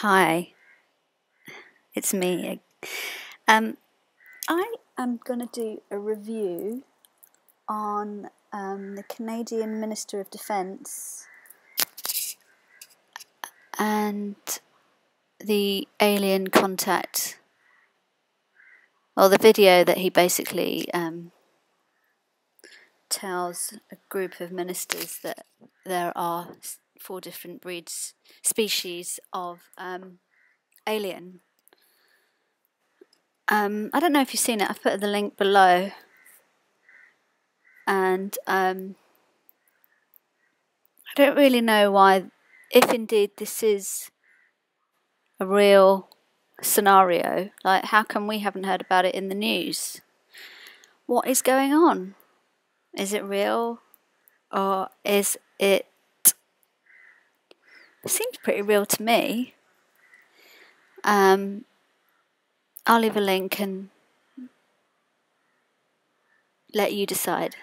Hi, it's me. Um, I am going to do a review on um, the Canadian Minister of Defence and the alien contact, well, the video that he basically um, tells a group of ministers that there are four different breeds, species of um, alien. Um, I don't know if you've seen it. I've put the link below, and um, I don't really know why, if indeed this is a real scenario. Like, how come we haven't heard about it in the news? What is going on? Is it real, or is it it seems pretty real to me. Um, I'll leave a link and let you decide.